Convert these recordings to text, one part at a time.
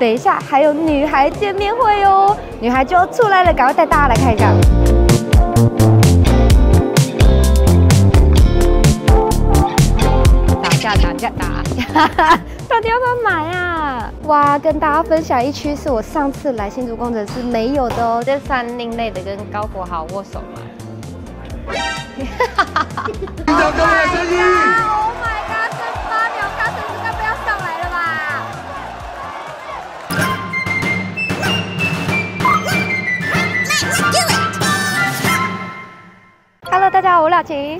等一下还有女孩见面会哦，女孩就要出来了，赶快带大家来看一下。打架打架打架，到底要不要买啊？哇，跟大家分享一区是我上次来新竹工程师没有的哦，这算另类的跟高国豪握手吗？哈哈哈！听到各位的声音。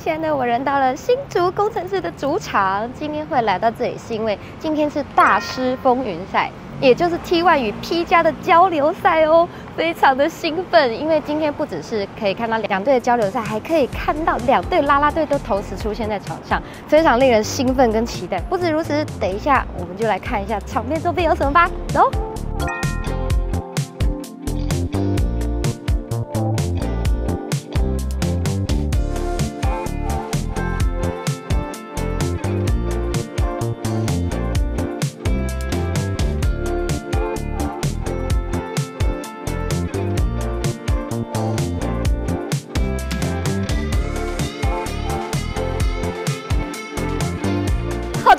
现在，我人到了新竹工程师的主场。今天会来到这里，是因为今天是大师风云赛。也就是 T1 与 P 加的交流赛哦，非常的兴奋，因为今天不只是可以看到两队的交流赛，还可以看到两队啦啦队都同时出现在场上，非常令人兴奋跟期待。不止如此，等一下我们就来看一下场面周边有什么吧，走。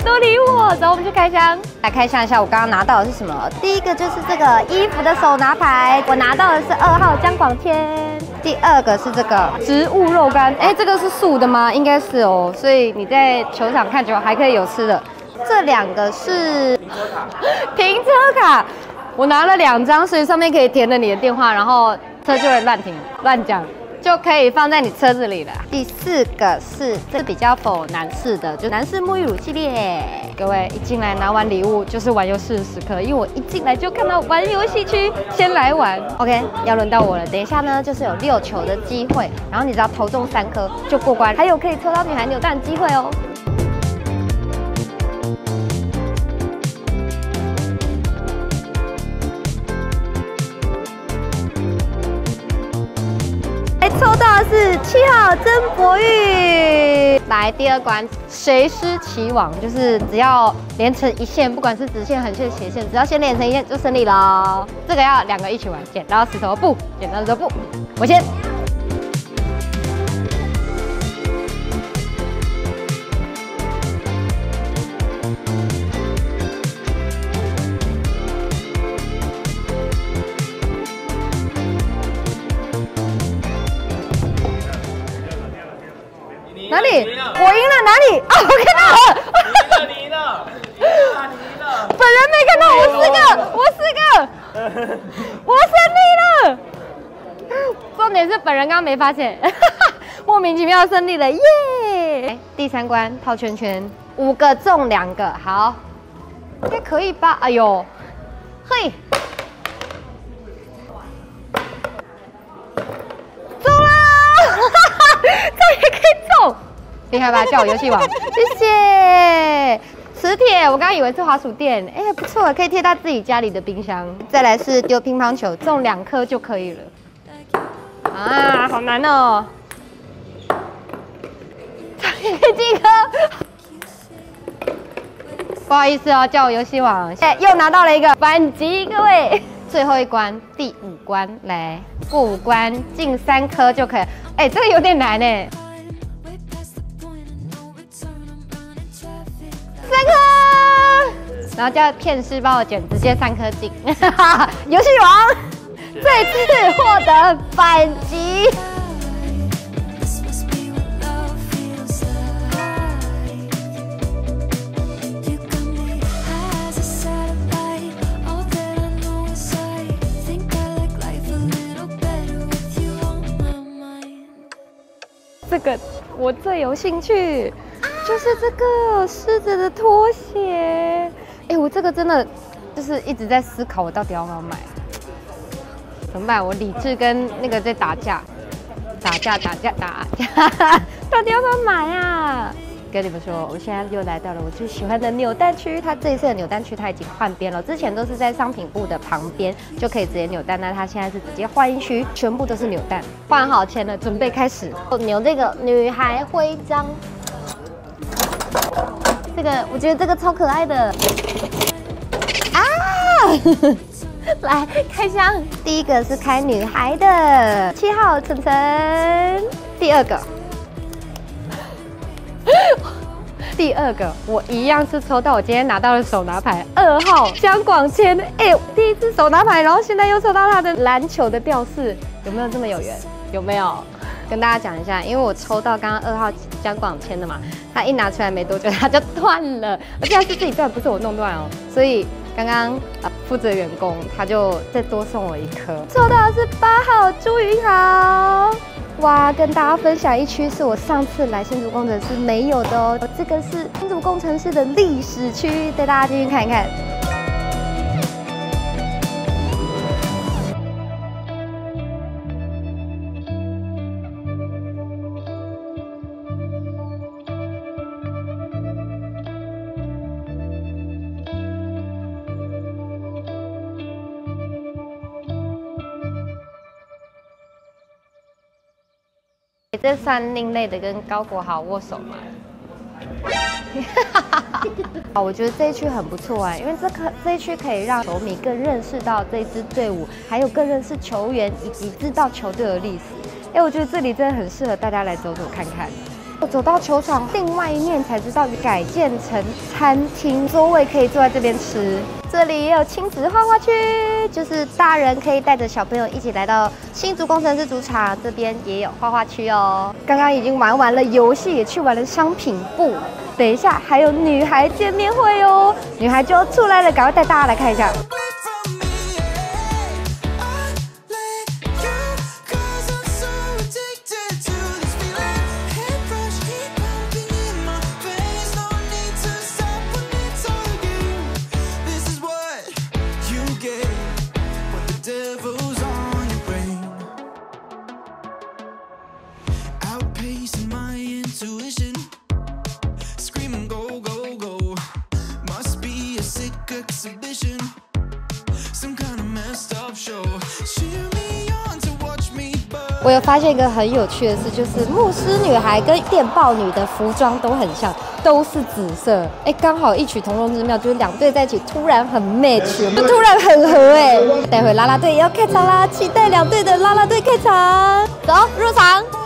都理我，走，我们去开箱。来开箱一下，我刚刚拿到的是什么？第一个就是这个衣服的手拿牌，我拿到的是二号江广天。第二个是这个植物肉干，哎，这个是素的吗？应该是哦，所以你在球场看球还可以有吃的。这两个是停车卡，我拿了两张，所以上面可以填了你的电话，然后车就会乱停乱讲。就可以放在你车子里了。第四个是这比较否男士的，就男士沐浴乳系列。各位一进来拿完礼物就是玩游戏的时刻，因为我一进来就看到玩游戏区，先来玩。OK，要轮到我了。等一下呢，就是有六球的机会，然后你只要投中三颗就过关，还有可以抽到女孩扭蛋机会哦。是七号曾博玉，来第二关，谁师齐王，就是只要连成一线，不管是直线、横线、斜线，只要先连成一线就胜利了。这个要两个一起玩，剪刀石头布，剪刀石头布，我先。里？啊，我看到了！你赢了，你赢了，你赢了！本人没看到，我四个，我四个，我胜利了！重点是本人刚刚没发现，莫名其妙胜利了，耶！第三关套圈圈，五个中两个，好，应该可以吧？哎呦，嘿！厉害吧，叫我游戏王，谢谢。磁铁，我刚刚以为是滑鼠垫，哎，不错，可以贴到自己家里的冰箱。再来是丢乒乓球，中两颗就可以了。啊，好难哦。几颗？不好意思哦，叫我游戏王。哎，又拿到了一个反击，各位。最后一关，第五关，来过五关，进三颗就可以。哎，这个有点难呢。然后叫片师帮我卷，直接三颗进。游戏王这次获得反击。这个我最有兴趣。就是这个狮子的拖鞋，哎，我这个真的就是一直在思考，我到底要不要买？怎么办？我理智跟那个在打架，打架打架打架，到底要不要买啊？跟你们说，我现在又来到了我最喜欢的扭蛋区。它这一次的扭蛋区它已经换边了，之前都是在商品部的旁边就可以直接扭蛋，那它现在是直接换一区，全部都是扭蛋。换好钱了，准备开始扭这个女孩徽章。这个我觉得这个超可爱的！来开箱，第一个是开女孩的，七号晨晨。第二个，第二个我一样是抽到我今天拿到的手拿牌，二号江广千。哎，第一次手拿牌，然后现在又抽到他的篮球的吊饰，有没有这么有缘？有没有？跟大家讲一下，因为我抽到刚刚二号江广千的嘛，他一拿出来没多久他就断了，而且是自己断，不是我弄断哦，所以。刚刚啊，负责员工他就再多送我一颗，抽到的是八号朱云豪，哇，跟大家分享一区是我上次来新竹工程师没有的哦，这个是新竹工程师的历史区，带大家进去看一看。这算另类的跟高国豪握手吗？啊，我觉得这一区很不错哎，因为这可这一区可以让球迷更认识到这支队伍，还有更认识球员以及知道球队的历史。哎，我觉得这里真的很适合大家来走走看看。我走到球场另外一面才知道，改建成餐厅，座位可以坐在这边吃。这里也有亲子画画区，就是大人可以带着小朋友一起来到新竹工程师主场，这边也有画画区哦。刚刚已经玩完了游戏，也去完了商品部，等一下还有女孩见面会哦，女孩就要出来了，赶快带大家来看一下。我有发现一个很有趣的事，就是牧师女孩跟电报女的服装都很像，都是紫色。哎，刚好异曲同工之妙，就是两队在一起突然很 match，就突然很合哎。待会拉拉队也要开场啦，期待两队的拉拉队开场，走入场。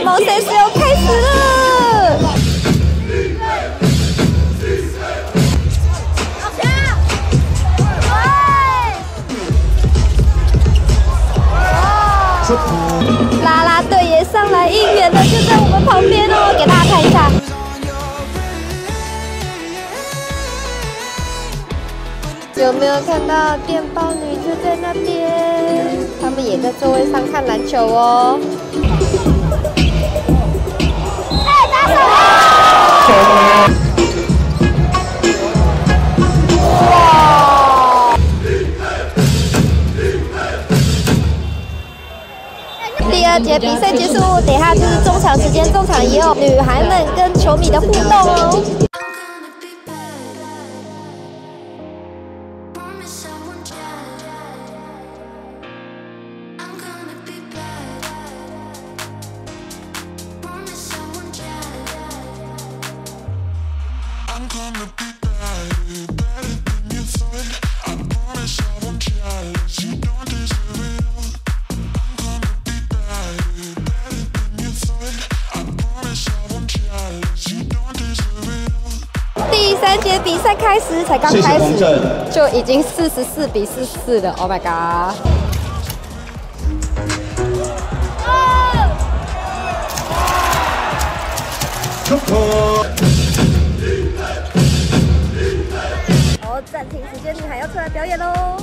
联盟赛事要开始了！拉拉队也上来应援了，就在我们旁边哦，给大家看一下。有没有看到电报女就在那边？他们也在座位上看篮球哦。第二节比赛结束，等一下就是中场时间，中场也有女孩们跟球迷的互动哦。第三节比赛开始，才刚开始就已经四十四比四十四了，Oh my god！好暂停时间，你还要出来表演喽。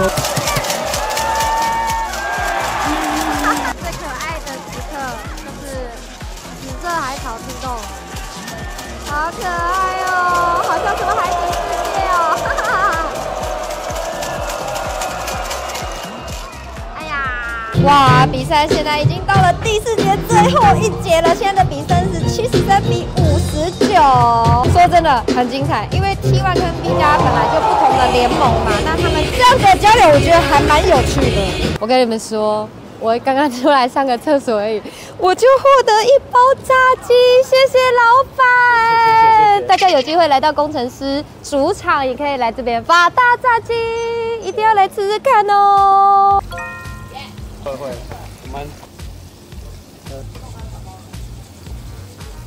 最可爱的时刻就是紫色海草出动，好可爱哦，好像什么海底世界哦，哈哈。哎呀！哇，比赛现在已经到了第四节最后一节了，现在的比分是七十三比五十九。说真的很精彩，因为 T1 跟 B 加本来就不同的联盟嘛，那他们这样子的交流，我觉得还蛮有趣的。我跟你们说。我刚刚出来上个厕所而已，我就获得一包炸鸡，谢谢老板。大家有机会来到工程师主场，也可以来这边法大炸鸡，一定要来吃吃看哦。会会，我们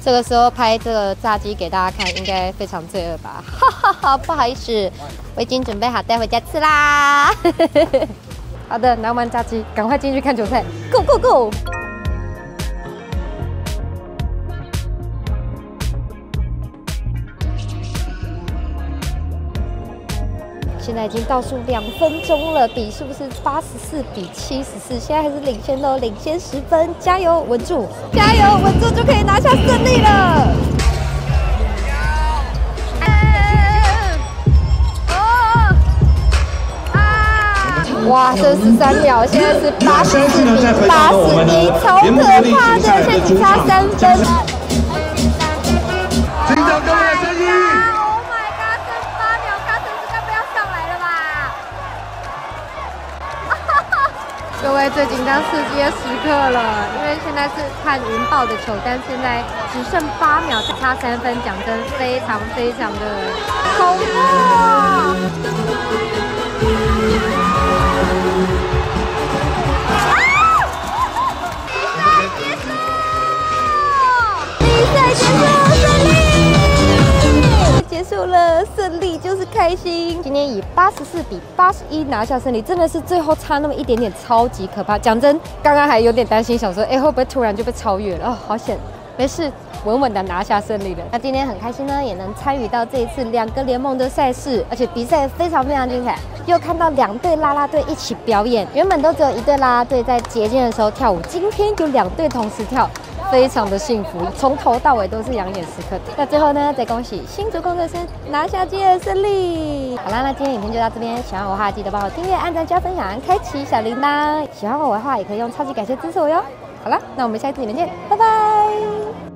这个时候拍这个炸鸡给大家看，应该非常罪恶吧？哈哈哈，不好意思，我已经准备好带回家吃啦。好的，拿完炸鸡，赶快进去看球赛，Go Go Go！现在已经倒数两分钟了，比是不是八十四比七十四？现在还是领先的，领先十分，加油，稳住，加油，稳住就可以拿下胜利了。哇，剩十三秒，现在是八十四比八十一，超可怕的，现在只差三分。各位最紧张刺激的时刻了，因为现在是看云豹的球，但现在只剩八秒，差三分，讲真非常非常的恐怖。比赛结束，胜利！开心。今天以八十四比八十一拿下胜利，真的是最后差那么一点点，超级可怕。讲真，刚刚还有点担心，想说，哎，会不会突然就被超越了？哦，好险，没事，稳稳的拿下胜利了。那今天很开心呢，也能参与到这一次两个联盟的赛事，而且比赛非常非常精彩，又看到两队啦啦队一起表演。原本都只有一队啦啦队在节庆的时候跳舞，今天有两队同时跳。非常的幸福，从头到尾都是养眼时刻。那最后呢，再恭喜新竹工程师拿下今天的胜利。好啦，那今天影片就到这边，喜欢我的话记得帮我订阅、按赞、加分享、开启小铃铛。喜欢我的话也可以用超级感谢支持我哟。好啦，那我们下次影片见，拜拜。